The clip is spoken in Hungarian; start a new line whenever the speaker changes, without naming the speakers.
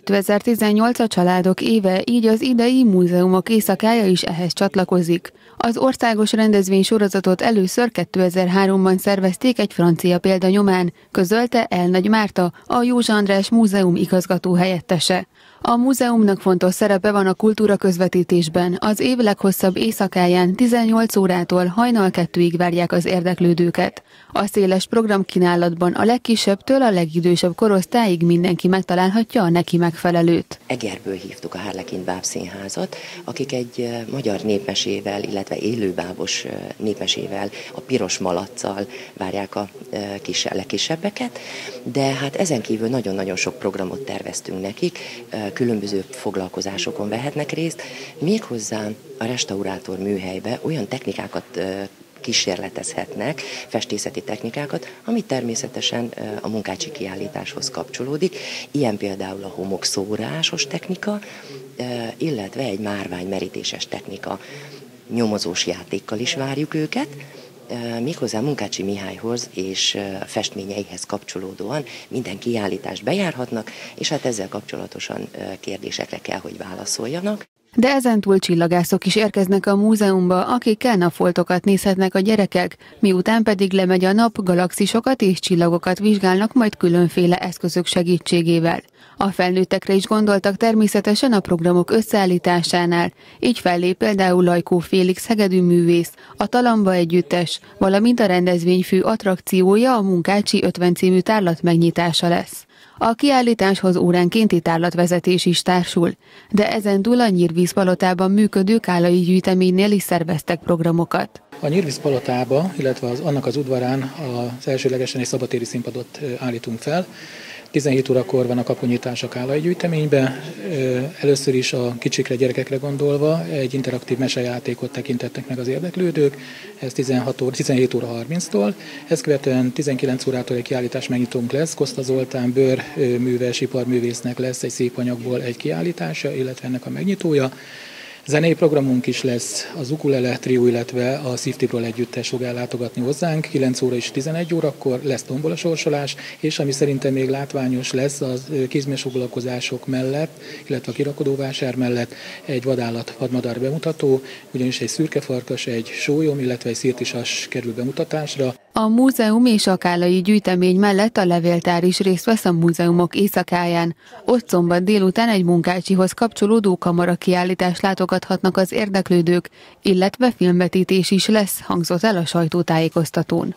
2018 a családok éve, így az idei múzeumok éjszakája is ehhez csatlakozik. Az országos rendezvény sorozatot először 2003-ban szervezték egy francia példa nyomán, közölte El Nagy Márta, a József András Múzeum igazgató helyettese. A múzeumnak fontos szerepe van a kultúra közvetítésben. Az év leghosszabb éjszakáján 18 órától hajnal kettőig várják az érdeklődőket. A széles programkínálatban a legkisebbtől a legidősebb korosztályig mindenki megtalálhatja a neki megfelelőt.
Egerből hívtuk a Harlekin Bábszínházat, akik egy magyar népmesével, illetve élőbábos népmesével, a piros malaccal várják a kis, legkisebbeket, de hát ezen kívül nagyon-nagyon sok programot terveztünk nekik, különböző foglalkozásokon vehetnek részt, méghozzá a restaurátor műhelybe olyan technikákat kísérletezhetnek, festészeti technikákat, ami természetesen a munkácsi kiállításhoz kapcsolódik. Ilyen például a homokszórásos technika, illetve egy márványmerítéses technika. Nyomozós játékkal is várjuk őket, méghozzá Munkácsi Mihályhoz és festményeihez kapcsolódóan minden kiállítást bejárhatnak, és hát ezzel kapcsolatosan kérdésekre kell, hogy válaszoljanak.
De ezentúl csillagászok is érkeznek a múzeumba, akikkel napfoltokat nézhetnek a gyerekek, miután pedig lemegy a nap, galaxisokat és csillagokat vizsgálnak majd különféle eszközök segítségével. A felnőttekre is gondoltak természetesen a programok összeállításánál, így fellép például Lajkó Félix hegedű művész, a Talamba együttes, valamint a rendezvény fő attrakciója a Munkácsi 50 című tárlat megnyitása lesz. A kiállításhoz óránkénti tárlatvezetés is társul, de ezen túl a Nyírvíz palotában működő kálai gyűjteménynél is szerveztek programokat.
A Nyírvíz palotába, illetve az, annak az udvarán az elsőlegesen egy szabatéri színpadot állítunk fel, 17 órakor van a kapunyítás a Kálai gyűjteménybe. Először is a kicsikre, gyerekekre gondolva egy interaktív mesejátékot tekintettek meg az érdeklődők, ez 16 óra, 17 óra 30-tól. Ezt követően 19 órától egy kiállítás megnyitónk lesz. Koszta Zoltán bőrműves iparművésznek lesz egy szép anyagból egy kiállítása, illetve ennek a megnyitója. Zenei programunk is lesz, az Ukulele Trio, illetve a Szívtipról együttes fog ellátogatni hozzánk, 9 óra és 11 órakor lesz tombola sorsolás, és ami szerintem még látványos lesz, az kézmes foglalkozások mellett, illetve a kirakodóvásár mellett egy vadállat vadmadár bemutató, ugyanis egy szürkefarkas, egy sólyom, illetve egy szirtisas kerül bemutatásra.
A múzeum és a Kálai gyűjtemény mellett a levéltár is részt vesz a múzeumok éjszakáján. Ott szombat délután egy munkácsihoz kapcsolódó kamara kiállítás látogathatnak az érdeklődők, illetve filmvetítés is lesz, hangzott el a sajtótájékoztatón.